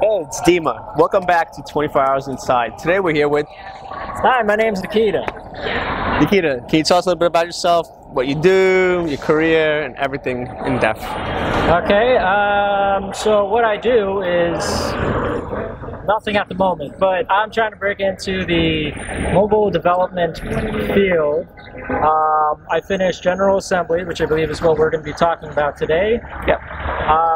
Hey, it's Dima. Welcome back to 24 Hours Inside. Today we're here with Hi, my name's Nikita. Nikita. Can you tell us a little bit about yourself, what you do, your career, and everything in depth? Okay, um, so what I do is nothing at the moment, but I'm trying to break into the mobile development field. Um, I finished General Assembly, which I believe is what we're going to be talking about today. Yep. Um,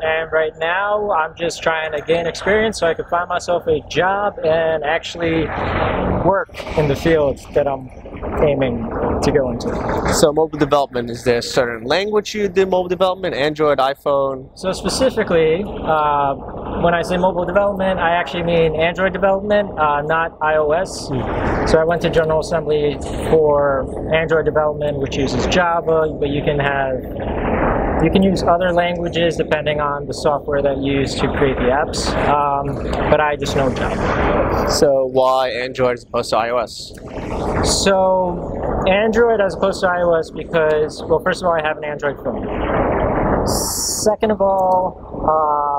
and right now, I'm just trying to gain experience so I can find myself a job and actually work in the field that I'm aiming to go into. So, mobile development, is there a certain language you do mobile development? Android, iPhone? So specifically, uh, when I say mobile development, I actually mean Android development, uh, not iOS. So I went to General Assembly for Android development, which uses Java, but you can have you can use other languages depending on the software that you use to create the apps. Um, but I just know Java. So, why Android as opposed to iOS? So Android as opposed to iOS because well, first of all, I have an Android phone. Second of all,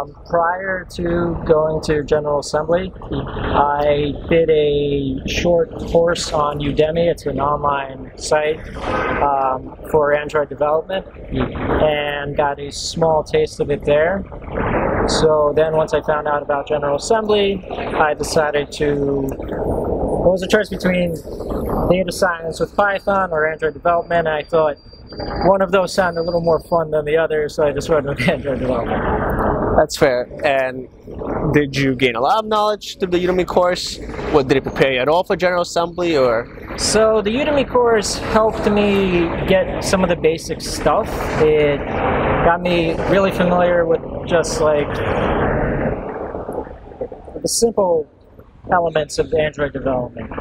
um, prior to going to General Assembly, I did a short course on Udemy. It's an online site um, for Android development, and got a small taste of it there. So then, once I found out about General Assembly, I decided to. It was a choice between data science with Python or Android development, and I thought one of those sounded a little more fun than the other, so I just went with Android development. That's fair. And did you gain a lot of knowledge through the Udemy course? What did it prepare you at all for General Assembly, or So the Udemy course helped me get some of the basic stuff. It got me really familiar with just like the simple elements of Android development.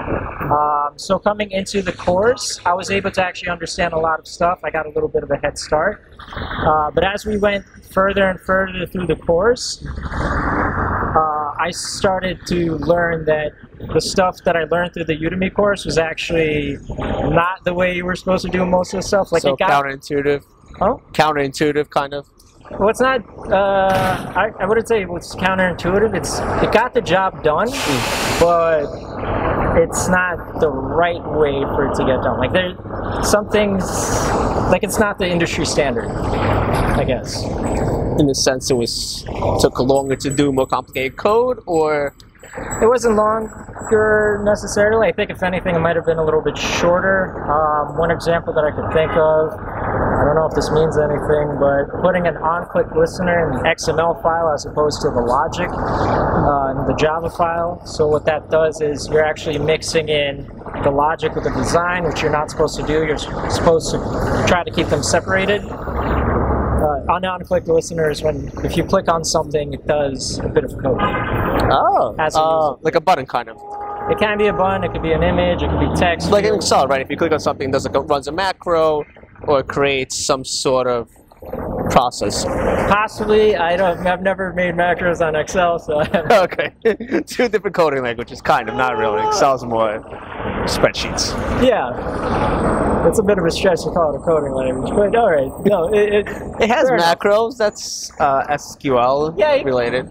Um, so coming into the course, I was able to actually understand a lot of stuff. I got a little bit of a head start. Uh, but as we went further and further through the course, uh, I started to learn that the stuff that I learned through the Udemy course was actually not the way you were supposed to do most of the stuff. Like so it got, counterintuitive? oh, Counterintuitive, kind of. well, it's not. Uh, I, I wouldn't say it's counterintuitive. It's it got the job done, but it's not the right way for it to get done. Like there, some things, like it's not the industry standard. I guess. In the sense, it was took longer to do more complicated code, or It wasn't longer necessarily. I think, if anything, it might have been a little bit shorter. Um, one example that I could think of, don't know if this means anything, but putting an on-click listener in the XML file as opposed to the logic uh, in the Java file. So what that does is you're actually mixing in the logic with the design, which you're not supposed to do. You're supposed to try to keep them separated. Uh, on on-click listeners, when if you click on something, it does a bit of code. oh, As a uh, like a button, kind of. It can be a button, it could be an image, it could be text. like in. Excel, right? If you click on something, it does it runs a macro or create some sort of process? Possibly, I don't. I've never made macros on Excel, so I haven't- okay, two different coding languages, kind of, not really. Excel's more spreadsheets. yeah, it's a bit of a stretch to call it a coding language, but all right. No, it, it, It has macros. That's uh, SQL Yeah, related.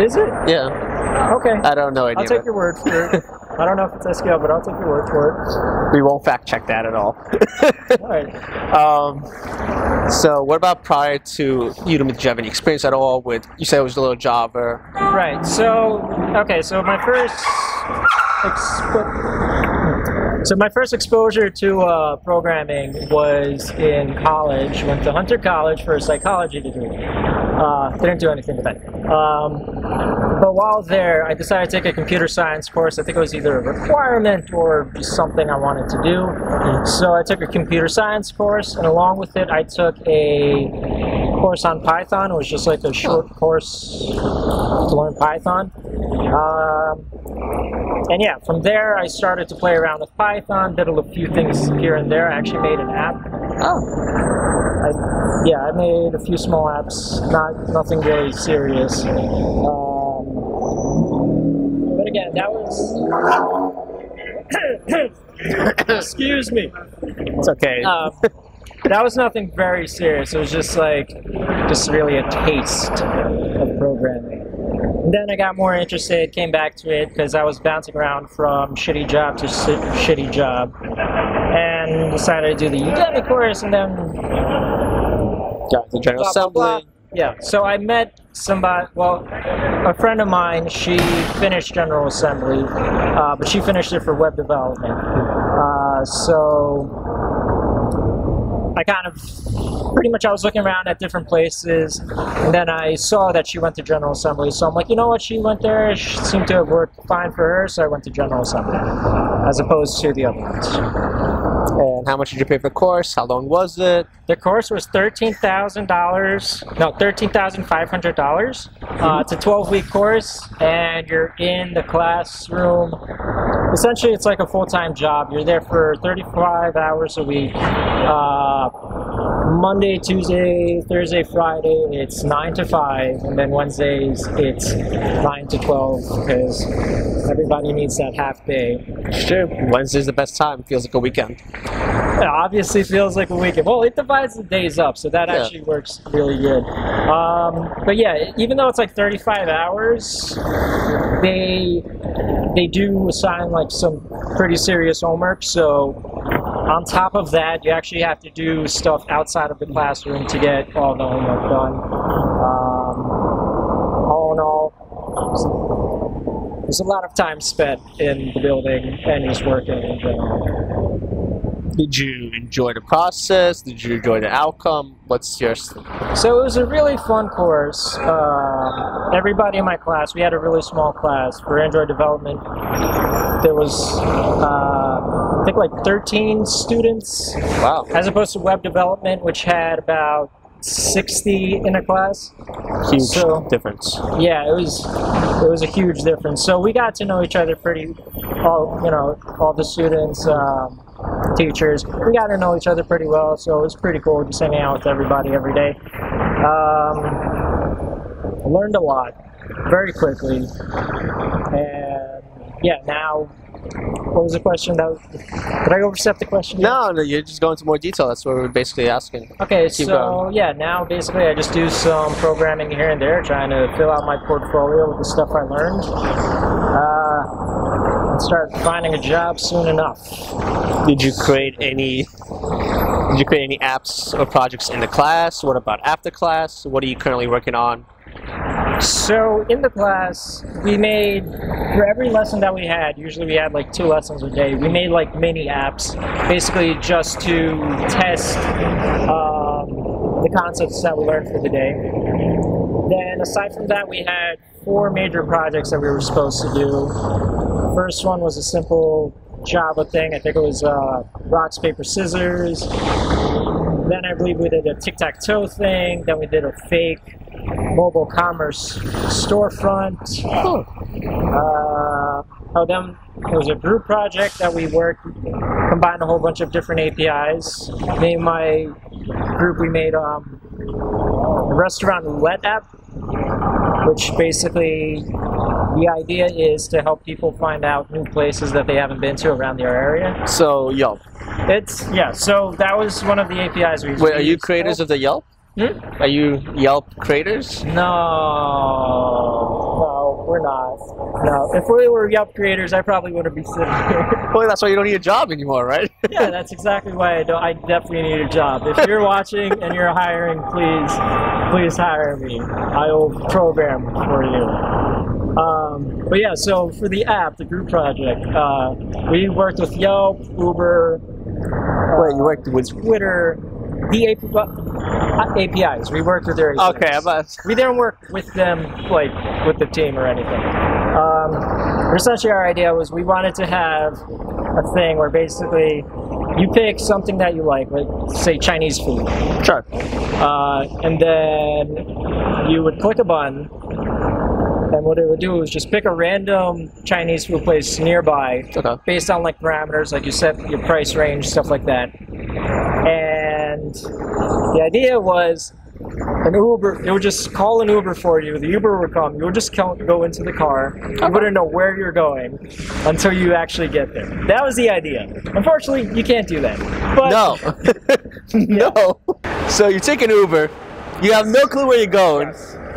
Is it Yeah, okay? I don't know any I'll take your word for it. I don't know if it's SQL, but I'll take your word for it. We won't fact check that at all. All right. um, so, what about prior to Udemy? Did you have any experience at all with? You said it was a little Java. Right. So, okay. So my first, so my first exposure to uh, programming was in college. Went to Hunter College for a psychology degree. Uh, didn't do anything with that. Um, but while there, I decided to take a computer science course. I think it was either a requirement or just something I wanted to do. So I took a computer science course, and along with it, I took a course on Python. It was just like a short course to learn Python. Um, and yeah, from there I started to play around with Python, did a few things here and there. I actually made an app. Oh, I, yeah, I made a few small apps, not nothing really serious. Um, but again, that was. Excuse me. it's okay. Um, that was nothing very serious. It was just like, just really a taste of programming. Then I got more interested, came back to it because I was bouncing around from shitty job to si- shitty job, and decided to do the Udemy course, and then Got the General. Assembly. Yeah, so I met somebody, well, a friend of mine, she finished General Assembly, uh, but she finished it for web development. Uh, so I kind of, pretty much I was looking around at different places, and then I saw that she went to General Assembly, so I'm like, you know what, she went there, she seemed to have worked fine for her, so I went to General Assembly, as opposed to the other ones. And how much did you pay for the course? How long was it? The course was thirteen thousand dollars. No, thirteen thousand five hundred dollars. Uh, it's a twelve-week course, and you're in the classroom. Essentially, it's like a full-time job. You're there for thirty-five hours a week. Uh, Monday, Tuesday, Thursday, Friday, it's nine to five, and then Wednesdays it's nine to twelve because everybody needs that half day. Sure. Wednesday's the best time. Feels like a weekend. It obviously feels like a weekend. Well, it divides the days up, so that Yeah. actually works really good. Um, but yeah, even though it's like 35 hours, they they do assign like some pretty serious homework. So on top of that, you actually have to do stuff outside of the classroom to get all the homework done. Um, all in all, there's a lot of time spent in the building and just working in general. Did you enjoy the process? Did you enjoy the outcome? What's your So it was a really fun course. Um, everybody in my class, we had a really small class for Android development. There was, uh, I think, like 13 students, wow? as opposed to web development, which had about 60 in a class. Huge So- difference. Yeah, it was it was a huge difference. So we got to know each other pretty, all you know, all the students, um, teachers. We got to know each other pretty well. So it was pretty cool just hanging out with everybody every day. Um, learned a lot very quickly, and yeah, now. What was the question? That was, did I overstep the question? No, no, you're just going into more detail. That's what we're basically asking. Okay, Keep so going. yeah, now basically I just do some programming here and there, trying to fill out my portfolio with the stuff I learned. Start finding a job soon enough. Did you create any? Did you create any apps or projects in the class? What about after class? What are you currently working on? So in the class, we made for every lesson that we had. Usually we had like two lessons a day. We made like mini apps, basically just to test um, the concepts that we learned for the day. Then aside from that, we had four major projects that we were supposed to do. First one was a simple Java thing. I think it was uh, rocks, paper, scissors. Then I believe we did a tic tac toe thing. Then we did a fake mobile commerce storefront. Uh, oh, then it was a group project that we worked, combined a whole bunch of different APIs. Me and my group, we made um, a restaurant roulette app, which basically the idea is to help people find out new places that they haven't been to around their area. So Yelp. It's yeah. So that was one of the APIs we. Wait, are you creators of the Yelp? Hmm? Are you Yelp creators? No, no, we're not. No, if we were Yelp creators, I probably wouldn't be sitting here. Well, that's why you don't need a job anymore, right? yeah, that's exactly why I don't. I definitely need a job. If you're watching and you're hiring, please, please hire me. I will program for you. Um, but yeah, so for the app, the group project, uh, we worked with Yelp, Uber, Wait, you worked with. Twitter, the AP, uh, APIs. We worked with their APIs. Okay, I'm we didn't work with them like with the team or anything. Um, essentially, our idea was we wanted to have a thing where basically you pick something that you like, like say Chinese food, Sure. uh, and then you would click a button, and what it would do is just pick a random Chinese food place nearby, Okay. based on like parameters, like you set your price range, stuff like that. And the idea was an Uber, it would just call an Uber for you. The Uber would come. You would just go go into the car. You wouldn't know where you're going until you actually get there. That was the idea. Unfortunately, you can't do that. But No. no. So you take an Uber. You have no clue where you're going.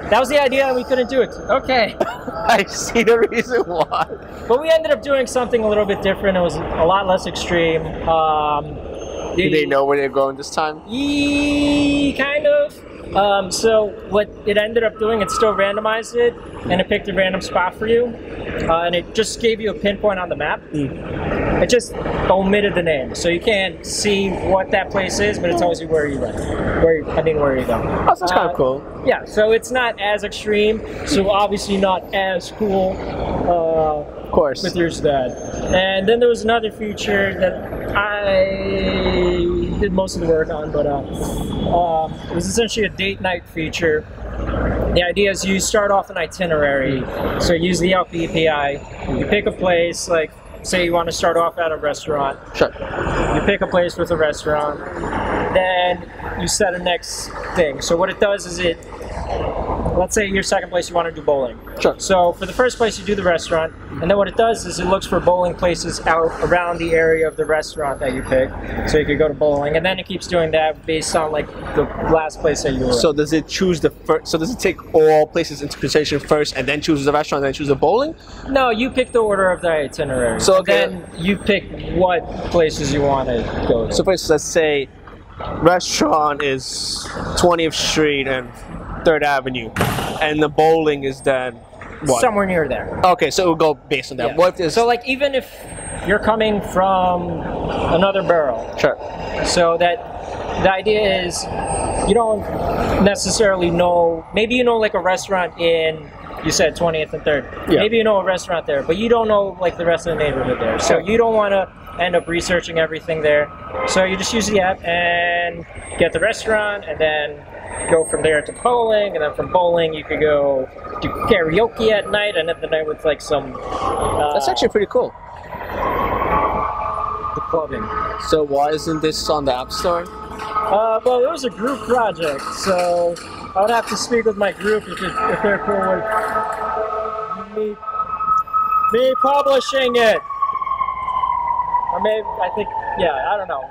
That was the idea, and we couldn't do it. Okay. I see the reason why. But we ended up doing something a little bit different. It was a lot less extreme. Um, Did they know where they're going this time? Ye kind of. Um, so what it ended up doing, it still randomized it, and it picked a random spot for you, uh, and it just gave you a pinpoint on the map. It just omitted the name, so you can't see what that place is, but it tells you where you went. Where I mean, where you go. Oh, that's kind Uh, of cool. Yeah, so it's not as extreme, so obviously not as cool. Uh, Of course. with yours dad. And then there was another feature that I did most of the work on, but uh, um, it was essentially a date night feature. The idea is you start off an itinerary, so use the Yelp API. You pick a place, like say you want to start off at a restaurant. Sure. You pick a place with a restaurant, then you set a next thing. So what it does is it, let's say your second place you want to do bowling. Sure. So for the first place, you do the restaurant, and then what it does is it looks for bowling places out around the area of the restaurant that you pick, so you could go to bowling, and then it keeps doing that based on like the last place that you were. So does it choose the first? So does it take all places into consideration first, and then choose the restaurant, and then choose the bowling? no, you pick the order of the itinerary. So, okay. then you pick what places you want to go to. So for instance, let's say restaurant is 20th Street and Third Avenue, and the bowling is then what? somewhere near there. Okay, so it will go based on that. Yeah. What there's so like even if you're coming from another borough, sure? so that the idea is you don't necessarily know. Maybe you know like a restaurant in. You said 20th and 3rd. Yeah. Maybe you know a restaurant there, but you don't know like the rest of the neighborhood there. So you don't want to end up researching everything there. So you just use the app and get the restaurant, and then go from there to bowling, and then from bowling you could go do karaoke at night, and at the night with like some. Uh, That's actually pretty cool. the clubbing. So why isn't this on the App Store? Uh, well, it was a group project, so I would have to speak with my group if, it, if they're cool with me, me publishing it. Or maybe, I think, yeah, I don't know.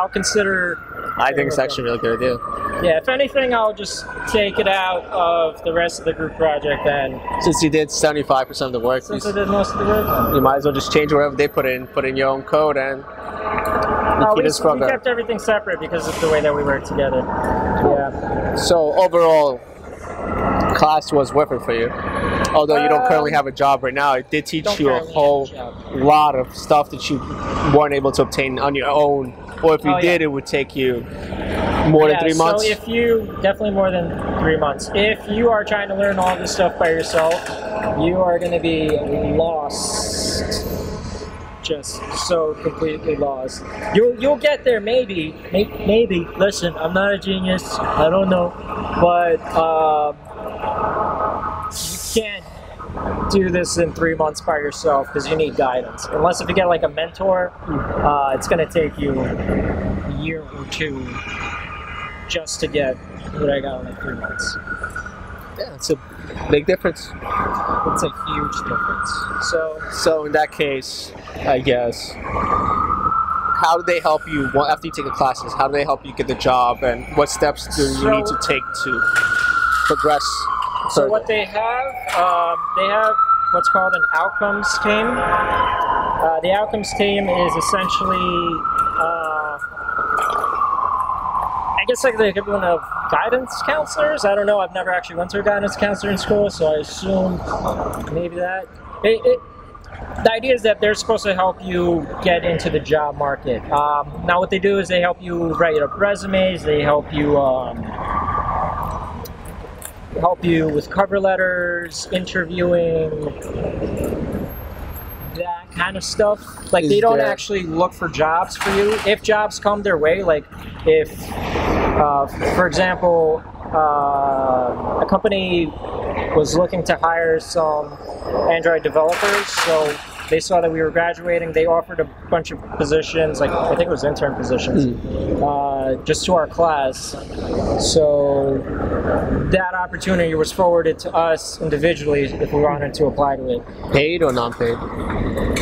I'll consider, I think it's actually a really good idea. yeah, if anything, I'll just take it out of the rest of the group project then. Since you did 75% of the work, Since you, I did most of the work. you might as well just change whatever they put in, put in your own code, and Uh, keep we, we kept everything separate because of the way that we work together. Yeah. So overall, class was worth it for you. Although you don't currently Um, have a job right now, it did teach don't you a currently have a whole lot of stuff that you weren't able to obtain on your own. Or if you Oh, yeah. did, it would take you more than Yeah, three months. So if you definitely more than three months. If you are trying to learn all this stuff by yourself, you are going to be lost. Just so completely lost. You'll you'll get there maybe, may, maybe. Listen, I'm not a genius. I don't know, but um, do this in three months by yourself because you need guidance. Unless if you get like a mentor, uh, it's going to take you a year or two just to get what I got in like three months. yeah, it's a big difference. It's a huge difference. So So in that case, I guess, how do they help you after you take the classes? How do they help you get the job, and what steps do you need to take to progress? So what they have, um, they have what's called an outcomes team. Uh, the outcomes team is essentially, uh, I guess like the equivalent of guidance counselors. I don't know. I've never actually went to a guidance counselor in school, so I assume maybe that. It, it, the idea is that they're supposed to help you get into the job market. Um, now, what they do is they help you write up resumes. They help you. Um, help you with cover letters, interviewing, that kind of stuff. Like they don't there- actually look for jobs for you. If jobs come their way, like if, uh, for example, uh, a company was looking to hire some Android developers, so they saw that we were graduating. They offered a bunch of positions, like I think it was intern positions, uh, just to our class. So that opportunity was forwarded to us individually if we wanted to apply to it. paid or non-paid?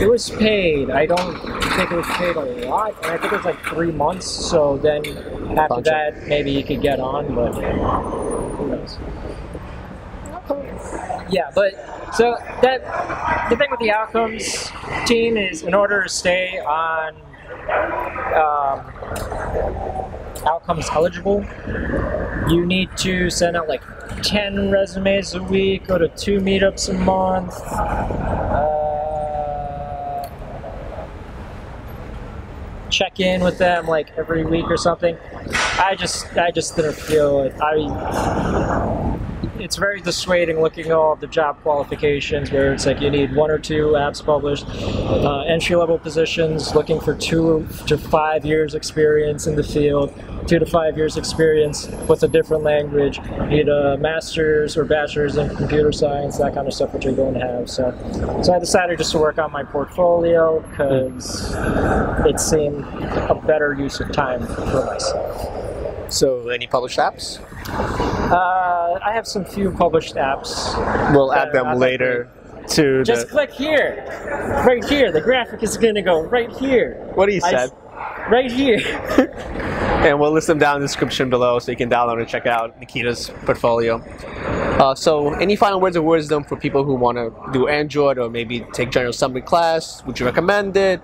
It was paid. I don't think it was paid a lot, and I think it was like three months. So then after Contract. that, maybe you could get on, but who knows? Yeah, but so that the thing with the outcomes team is in order to stay on um, outcomes eligible, you need to send out like 10 resumes a week, go to two meetups a month. Uh, check in with them like every week or something. I just I just didn't feel it. I it's very dissuading looking at all the job qualifications where it's like you need one or two apps published, uh, entry level positions, looking for two to five years experience in the field, two to five years experience with a different language, you need a master's or bachelor's in computer science, that kind of stuff, which you're going to have. So, so I decided just to work on my portfolio because it seemed a better use of time for myself. So, any published apps? Uh, I have some few published apps. We'll add them later to Just the. click here, right here. The graphic is going to go right here. What he I said. s- right here. and we'll list them down in the description below so you can download and check out Nikita's portfolio. Uh, so, any final words of wisdom for people who want to do Android or maybe take General Assembly class? Would you recommend it?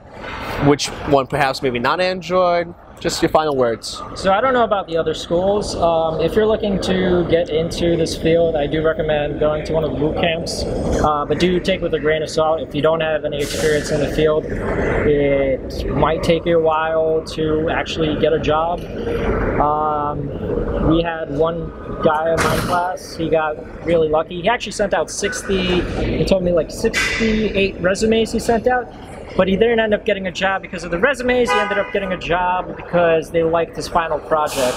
Which one perhaps maybe not Android? Just your final words. So I don't know about the other schools. Um, if you're looking to get into this field, I do recommend going to one of the boot camps. Uh, but do take with a grain of salt. If you don't have any experience in the field, it might take you a while to actually get a job. Um, we had one guy in my class. He got really lucky. He actually sent out 60. He told me like 68 resumes he sent out. But he didn't end up getting a job because of the resumes. He ended up getting a job because they liked his final project.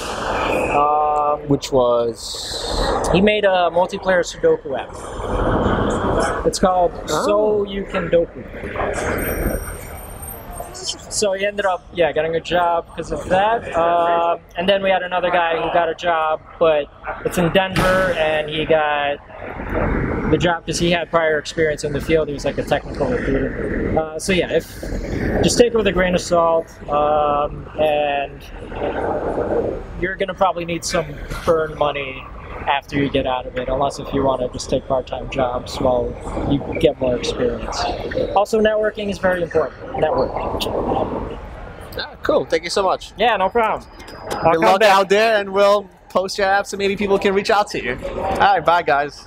Um, Which was. he made a multiplayer Sudoku app. It's called So You Can Doku. So he ended up, yeah, getting a job because of that. Um, and then we had another guy who got a job, but it's in Denver, and he got the job because he had prior experience in the field. He was like a technical recruiter. Uh, so yeah, if just take it with a grain of salt, um, and you're gonna probably need some burn money after you get out of it, unless if you want to just take part-time jobs while you get more experience. Also, networking is very important. Networking. Ah, cool. Thank you so much. Yeah, no problem. I'll Good luck back. out there, and we'll post your app so maybe people can reach out to you. All right, bye, guys.